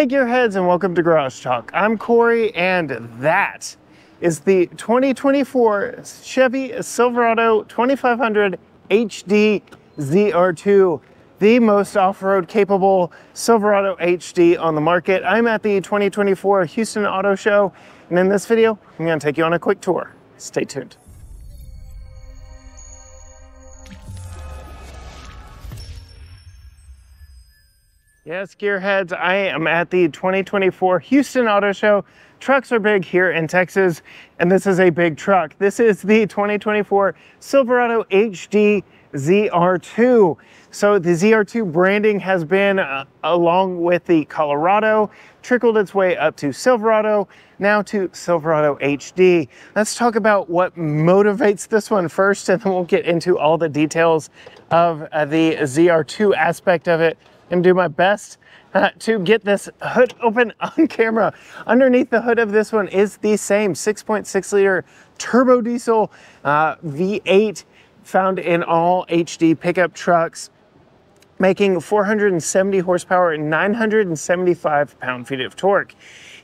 Hey Gearheads and welcome to Garage Talk. I'm Corey and that is the 2024 Chevy Silverado 2500 HD ZR2, the most off-road capable Silverado HD on the market. I'm at the 2024 Houston Auto Show and in this video, I'm gonna take you on a quick tour. Stay tuned. Yes, gearheads, I am at the 2024 Houston Auto Show. Trucks are big here in Texas, and this is a big truck. This is the 2024 Silverado HD ZR2. So the ZR2 branding has been, uh, along with the Colorado, trickled its way up to Silverado, now to Silverado HD. Let's talk about what motivates this one first, and then we'll get into all the details of uh, the ZR2 aspect of it and do my best uh, to get this hood open on camera. Underneath the hood of this one is the same 6.6 liter turbo diesel uh, V8 found in all HD pickup trucks making 470 horsepower and 975 pound-feet of torque.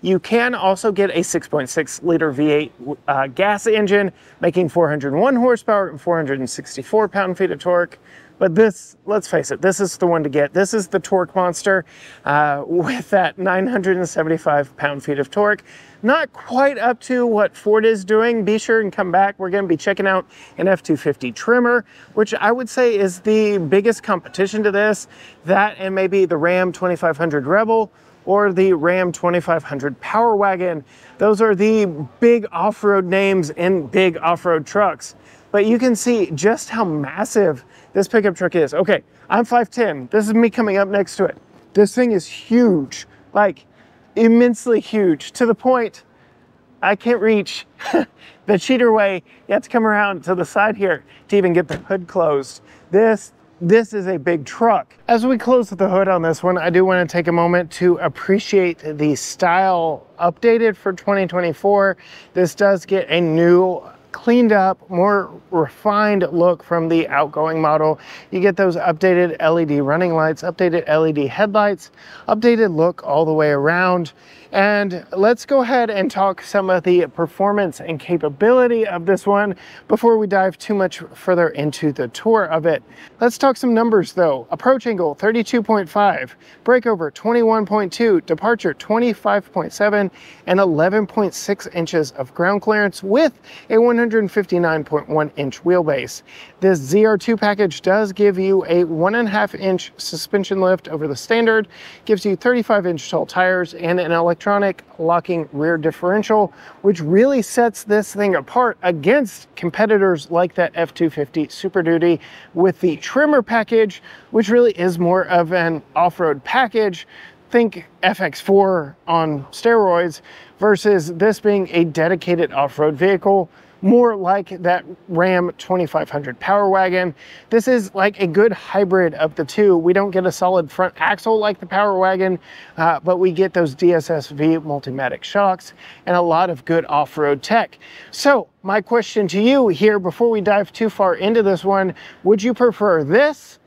You can also get a 6.6 liter V8 uh, gas engine, making 401 horsepower and 464 pound-feet of torque. But this, let's face it, this is the one to get. This is the torque monster uh, with that 975 pound-feet of torque. Not quite up to what Ford is doing. Be sure and come back. We're gonna be checking out an F-250 Tremor, which I would say is the biggest competition to this. That and maybe the Ram 2500 Rebel or the Ram 2500 Power Wagon. Those are the big off-road names in big off-road trucks. But you can see just how massive this pickup truck is. Okay, I'm 5'10". This is me coming up next to it. This thing is huge, like immensely huge to the point I can't reach the cheater way. You have to come around to the side here to even get the hood closed. This this is a big truck. As we close the hood on this one, I do want to take a moment to appreciate the style updated for 2024. This does get a new cleaned up, more refined look from the outgoing model. You get those updated LED running lights, updated LED headlights, updated look all the way around. And let's go ahead and talk some of the performance and capability of this one before we dive too much further into the tour of it. Let's talk some numbers though. Approach angle 32.5, breakover 21.2, departure 25.7, and 11.6 inches of ground clearance with a 159.1 inch wheelbase. This ZR2 package does give you a one and a half inch suspension lift over the standard, gives you 35 inch tall tires and an electronic locking rear differential, which really sets this thing apart against competitors like that F-250 Super Duty with the Tremor package, which really is more of an off-road package. Think FX4 on steroids versus this being a dedicated off-road vehicle more like that Ram 2500 Power Wagon. This is like a good hybrid of the two. We don't get a solid front axle like the Power Wagon, uh, but we get those DSSV Multimatic shocks and a lot of good off-road tech. So my question to you here before we dive too far into this one, would you prefer this,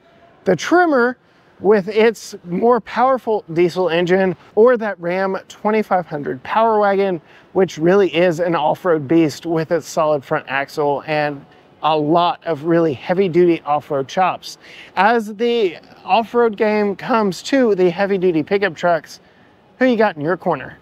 the Tremor, with its more powerful diesel engine or that Ram 2500 Power Wagon, which really is an off-road beast with its solid front axle and a lot of really heavy duty off-road chops. As the off-road game comes to the heavy duty pickup trucks, who you got in your corner?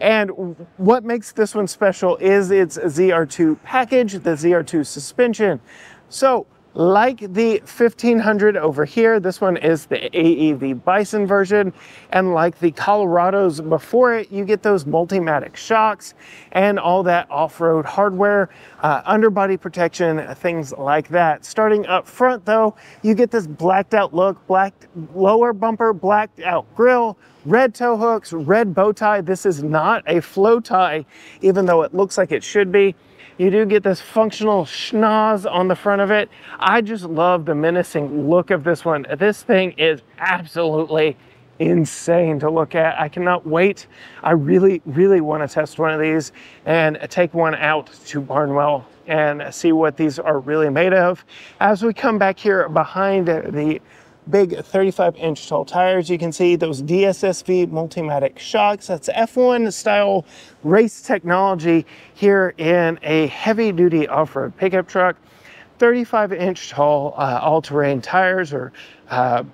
And what makes this one special is its ZR2 package, the ZR2 suspension. So like the 1500 over here, this one is the AEV Bison version. And like the Colorados before it, you get those Multimatic shocks and all that off-road hardware, uh, underbody protection, things like that. Starting up front though, you get this blacked out look, black lower bumper, blacked out grille, red tow hooks, red bow tie. This is not a flow tie, even though it looks like it should be. You do get this functional schnoz on the front of it. I just love the menacing look of this one. This thing is absolutely insane to look at. I cannot wait. I really, really want to test one of these and take one out to Barnwell and see what these are really made of. As we come back here behind the big 35 inch tall tires. You can see those DSSV Multimatic shocks. That's F1 style race technology here in a heavy duty off-road pickup truck. 35 inch tall uh, all-terrain tires or uh,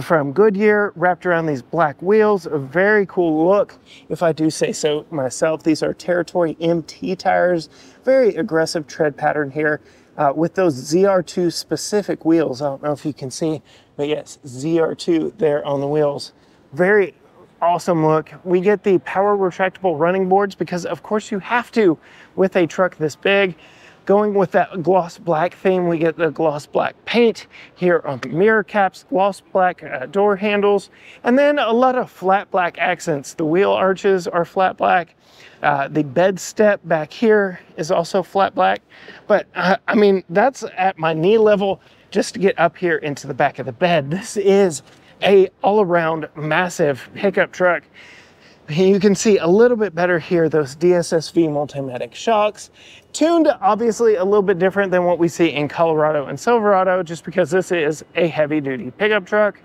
from Goodyear wrapped around these black wheels. A very cool look, if I do say so myself. These are Territory MT tires. Very aggressive tread pattern here uh, with those ZR2 specific wheels. I don't know if you can see, but yes, ZR2 there on the wheels. Very awesome look. We get the power retractable running boards because of course you have to with a truck this big. Going with that gloss black theme, we get the gloss black paint here on the mirror caps, gloss black uh, door handles, and then a lot of flat black accents. The wheel arches are flat black. Uh, the bed step back here is also flat black. But uh, I mean, that's at my knee level just to get up here into the back of the bed. This is a all around massive pickup truck. You can see a little bit better here, those DSSV Multimatic shocks. Tuned obviously a little bit different than what we see in Colorado and Silverado, just because this is a heavy duty pickup truck.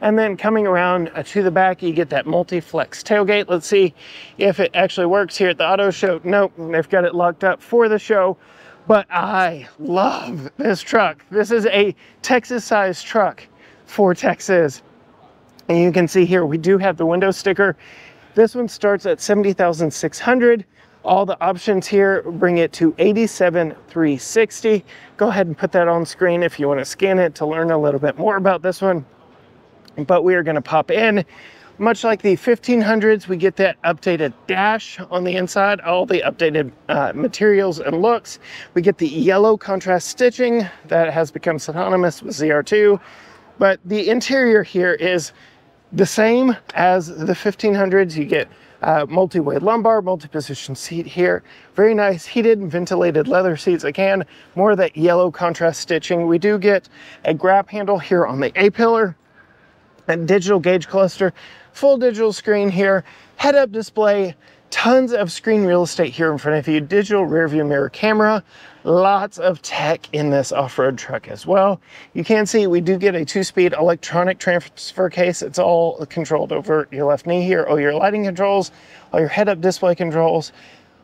And then coming around uh, to the back, you get that multi-flex tailgate. Let's see if it actually works here at the auto show. Nope, they've got it locked up for the show. But I love this truck. This is a Texas-sized truck for Texas. And you can see here, we do have the window sticker this one starts at 70,600. All the options here bring it to 87,360. Go ahead and put that on screen if you want to scan it to learn a little bit more about this one. But we are going to pop in. Much like the 1500s, we get that updated dash on the inside, all the updated uh, materials and looks. We get the yellow contrast stitching that has become synonymous with ZR2. But the interior here is the same as the 1500s, you get uh, multi-way lumbar, multi-position seat here. Very nice heated and ventilated leather seats. Again, more of that yellow contrast stitching. We do get a grab handle here on the A-pillar, and digital gauge cluster, full digital screen here, head-up display, tons of screen real estate here in front of you, digital rear view mirror camera, lots of tech in this off-road truck as well. You can see we do get a two-speed electronic transfer case. It's all controlled over your left knee here, all your lighting controls, all your head-up display controls,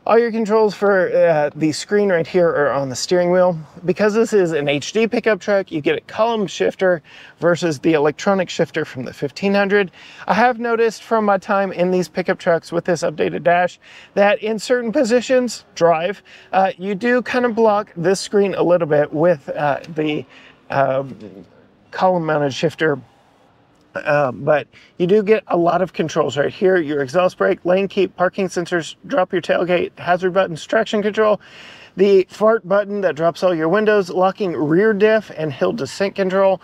all your controls for uh, the screen right here are on the steering wheel. Because this is an HD pickup truck, you get a column shifter versus the electronic shifter from the 1500. I have noticed from my time in these pickup trucks with this updated dash that in certain positions, drive, uh, you do kind of block this screen a little bit with uh, the um, column mounted shifter uh, but you do get a lot of controls right here. Your exhaust brake, lane keep, parking sensors, drop your tailgate, hazard buttons, traction control, the fart button that drops all your windows, locking rear diff and hill descent control,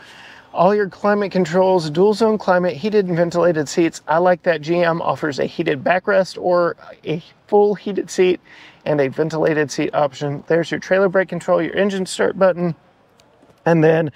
all your climate controls, dual zone climate, heated and ventilated seats. I like that GM offers a heated backrest or a full heated seat and a ventilated seat option. There's your trailer brake control, your engine start button, and then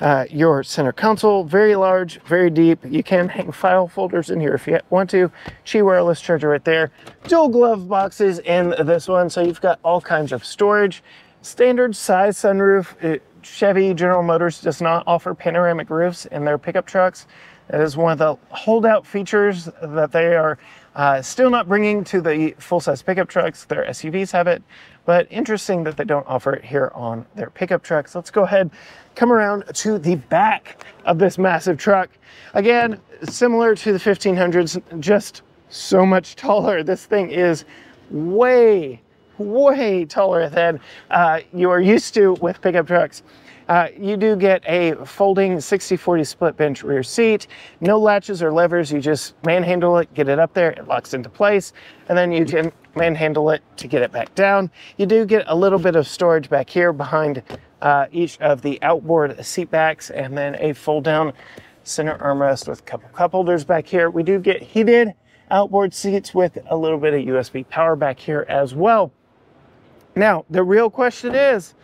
uh, your center console, very large, very deep. You can hang file folders in here if you want to. Qi wireless charger right there. Dual glove boxes in this one, so you've got all kinds of storage. Standard size sunroof. It, Chevy General Motors does not offer panoramic roofs in their pickup trucks. That is one of the holdout features that they are uh, still not bringing to the full-size pickup trucks. Their SUVs have it, but interesting that they don't offer it here on their pickup trucks. Let's go ahead, come around to the back of this massive truck. Again, similar to the 1500s, just so much taller. This thing is way, way taller than uh, you are used to with pickup trucks. Uh, you do get a folding 60-40 split bench rear seat, no latches or levers, you just manhandle it, get it up there, it locks into place, and then you can manhandle it to get it back down. You do get a little bit of storage back here behind uh, each of the outboard seat backs, and then a fold down center armrest with a couple cup holders back here. We do get heated outboard seats with a little bit of USB power back here as well. Now, the real question is,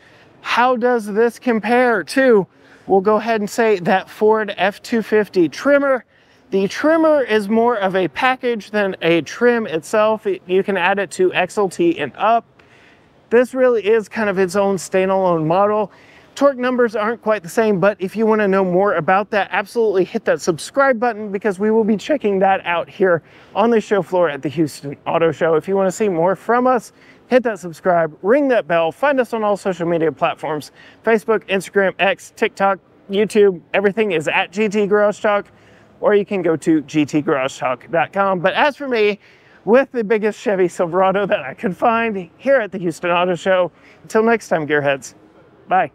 how does this compare to, we'll go ahead and say that Ford F-250 Tremor. The Tremor is more of a package than a trim itself. You can add it to XLT and up. This really is kind of its own standalone model. torque numbers aren't quite the same, but if you wanna know more about that, absolutely hit that subscribe button because we will be checking that out here on the show floor at the Houston Auto Show. If you wanna see more from us, hit that subscribe, ring that bell, find us on all social media platforms, Facebook, Instagram, X, TikTok, YouTube, everything is at GT Garage Talk, or you can go to gtgaragetalk.com. But as for me, with the biggest Chevy Silverado that I could find here at the Houston Auto Show, until next time, gearheads, bye.